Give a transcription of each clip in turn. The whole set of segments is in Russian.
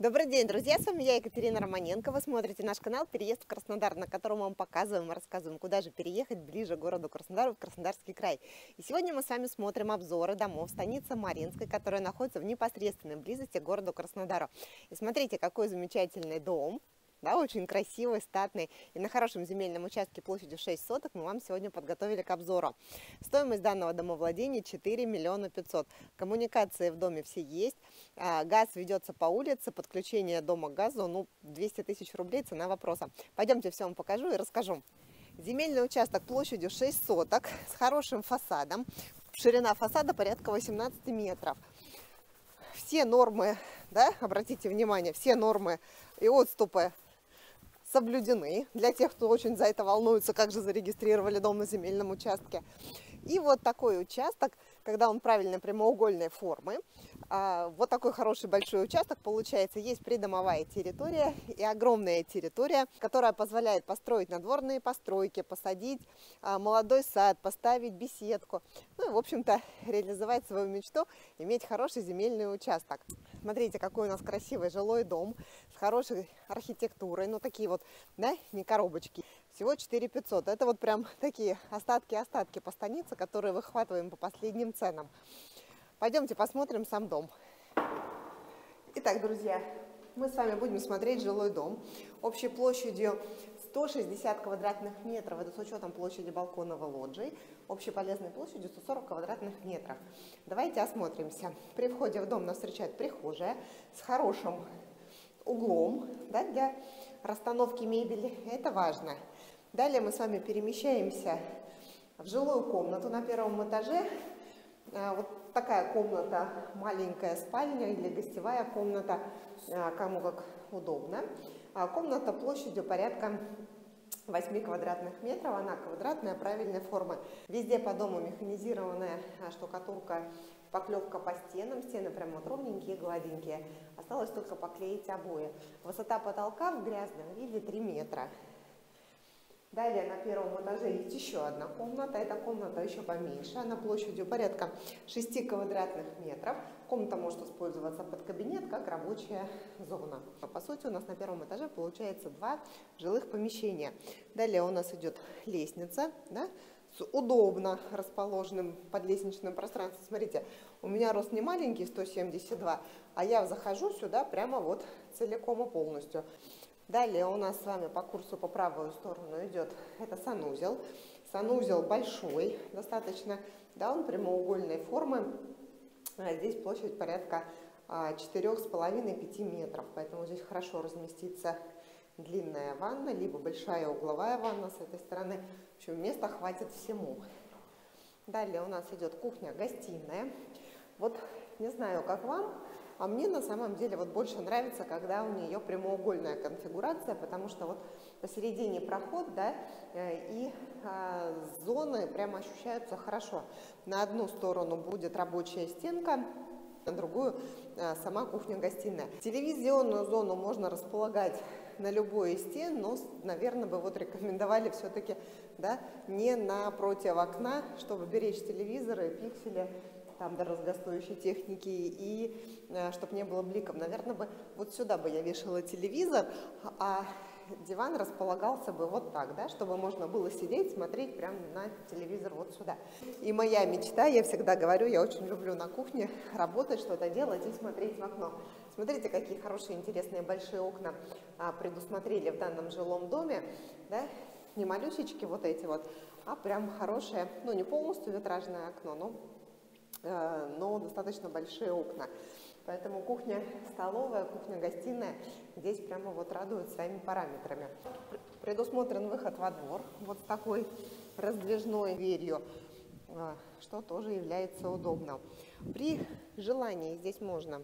Добрый день, друзья! С вами я, Екатерина Романенко. Вы смотрите наш канал «Переезд в Краснодар», на котором мы вам показываем и рассказываем, куда же переехать ближе к городу Краснодару, в Краснодарский край. И сегодня мы с вами смотрим обзоры домов станицы Маринской, которая находится в непосредственной близости к городу Краснодару. И смотрите, какой замечательный дом, да, очень красивый, статный и на хорошем земельном участке площадью 6 соток мы вам сегодня подготовили к обзору. Стоимость данного домовладения 4 миллиона 500. Коммуникации в доме все есть, а, газ ведется по улице, подключение дома к газу, ну, 200 тысяч рублей, цена вопроса. Пойдемте все вам покажу и расскажу. Земельный участок площадью 6 соток с хорошим фасадом. Ширина фасада порядка 18 метров. Все нормы, да, обратите внимание, все нормы и отступы соблюдены. Для тех, кто очень за это волнуется, как же зарегистрировали дом на земельном участке. И вот такой участок, когда он правильной прямоугольной формы, а, вот такой хороший большой участок получается. Есть придомовая территория и огромная территория, которая позволяет построить надворные постройки, посадить а, молодой сад, поставить беседку. В общем-то, реализовать свою мечту, иметь хороший земельный участок. Смотрите, какой у нас красивый жилой дом с хорошей архитектурой. Ну, такие вот, да, не коробочки. Всего 4 500. Это вот прям такие остатки-остатки по станице, которые выхватываем по последним ценам. Пойдемте посмотрим сам дом. Итак, друзья, мы с вами будем смотреть жилой дом общей площадью 160 квадратных метров, это с учетом площади балконов и лоджий, общей полезной площадью 140 квадратных метров. Давайте осмотримся. При входе в дом нас встречает прихожая с хорошим углом да, для расстановки мебели, это важно. Далее мы с вами перемещаемся в жилую комнату на первом этаже. А, вот такая комната, маленькая спальня или гостевая комната, а, кому как удобно. А, комната площадью порядка 8 квадратных метров, она квадратная, правильной формы. Везде по дому механизированная штукатурка, поклевка по стенам, стены прям вот ровненькие, гладенькие. Осталось только поклеить обои. Высота потолка в грязном виде 3 метра. Далее на первом этаже есть еще одна комната. Эта комната еще поменьше. Она площадью порядка 6 квадратных метров. Комната может использоваться под кабинет как рабочая зона. По сути у нас на первом этаже получается два жилых помещения. Далее у нас идет лестница. Да, с удобно расположенным подлестничным пространством. Смотрите, у меня рост не маленький, 172, а я захожу сюда прямо вот целиком и полностью. Далее у нас с вами по курсу по правую сторону идет это санузел. Санузел большой достаточно, да, он прямоугольной формы. А здесь площадь порядка 4,5-5 а, метров, поэтому здесь хорошо разместится длинная ванна, либо большая угловая ванна с этой стороны. В общем, места хватит всему. Далее у нас идет кухня-гостиная. Вот не знаю, как вам, а мне на самом деле вот больше нравится, когда у нее прямоугольная конфигурация, потому что вот посередине проход, да, э, и а, зоны прямо ощущаются хорошо. На одну сторону будет рабочая стенка, на другую а, сама кухня-гостиная. Телевизионную зону можно располагать на любой из стен, но, наверное, бы вот рекомендовали все-таки да, не напротив окна, чтобы беречь телевизоры, пиксели там дорогостоящей техники и э, чтобы не было бликов. Наверное, бы вот сюда бы я вешала телевизор, а диван располагался бы вот так, да, чтобы можно было сидеть, смотреть прямо на телевизор вот сюда. И моя мечта, я всегда говорю, я очень люблю на кухне работать, что-то делать и смотреть в окно. Смотрите, какие хорошие, интересные большие окна а, предусмотрели в данном жилом доме, да, не малюсечки вот эти вот, а прям хорошее, ну не полностью витражное окно, но но достаточно большие окна. Поэтому кухня-столовая, кухня-гостиная здесь прямо вот радует своими параметрами. Предусмотрен выход во двор вот с такой раздвижной дверью, э, что тоже является удобным. При желании здесь можно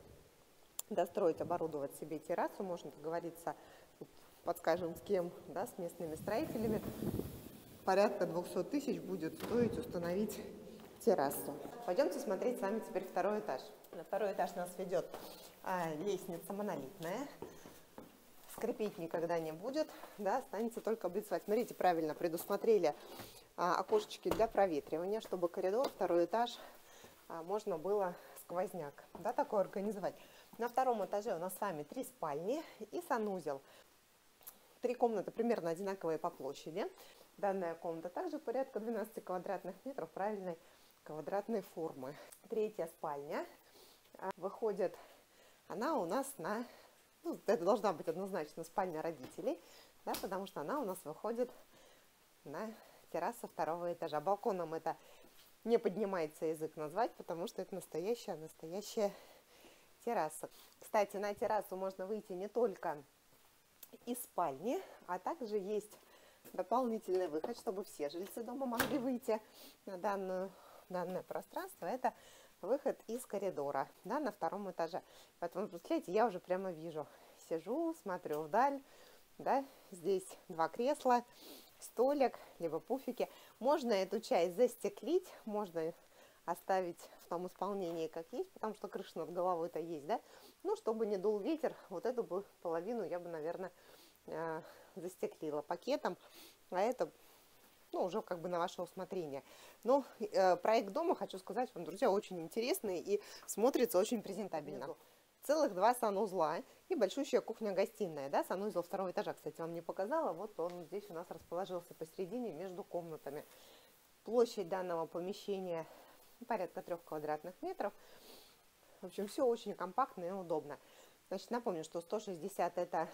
достроить, оборудовать себе террасу, можно договориться, подскажем, с кем, да, с местными строителями. Порядка 200 тысяч будет стоить установить террасу. Пойдемте смотреть с вами теперь второй этаж. На второй этаж нас ведет а, лестница монолитная. Скрипеть никогда не будет, да, останется только облицевать. Смотрите, правильно предусмотрели а, окошечки для проветривания, чтобы коридор, второй этаж, а, можно было сквозняк, да, такой организовать. На втором этаже у нас с вами три спальни и санузел. Три комнаты примерно одинаковые по площади. Данная комната также порядка 12 квадратных метров правильной квадратной формы. Третья спальня а, выходит, она у нас на, ну, это должна быть однозначно спальня родителей, да, потому что она у нас выходит на террасу второго этажа. Балконом это не поднимается язык назвать, потому что это настоящая, настоящая терраса. Кстати, на террасу можно выйти не только из спальни, а также есть дополнительный выход, чтобы все жильцы дома могли выйти на данную, данное пространство. Это выход из коридора да, на втором этаже. Поэтому, представляете, я уже прямо вижу. Сижу, смотрю вдаль, да, здесь два кресла, столик, либо пуфики. Можно эту часть застеклить, можно оставить в том исполнении, как есть, потому что крыша над головой-то есть, да. Ну, чтобы не дул ветер, вот эту бы половину я бы, наверное, э, застеклила пакетом, а это ну, уже как бы на ваше усмотрение. Но э, проект дома, хочу сказать вам, друзья, очень интересный и смотрится очень презентабельно. Целых два санузла и большущая кухня-гостиная, да, санузел второго этажа, кстати, вам не показала, вот он здесь у нас расположился посередине между комнатами. Площадь данного помещения порядка трех квадратных метров. В общем, все очень компактно и удобно. Значит, напомню, что 160 это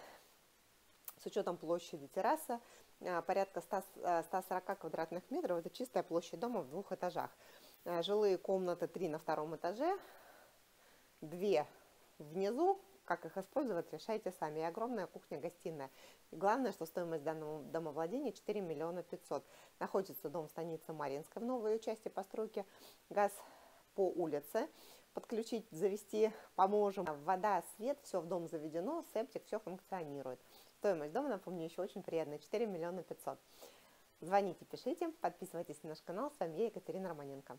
с учетом площади терраса, порядка 100, 140 а, квадратных метров. Это чистая площадь дома в двух этажах. А, жилые комнаты 3 на втором этаже, 2 внизу. Как их использовать, решайте сами. И огромная кухня-гостиная. И главное, что стоимость данного домовладения 4 миллиона 500. Находится дом станица Маринская в новой части постройки. Газ по улице подключить, завести поможем. Вода, свет, все в дом заведено, септик, все функционирует. Стоимость дома, напомню, еще очень приятная, 4 миллиона 500. Звоните, пишите, подписывайтесь на наш канал. С вами я, Екатерина Романенко.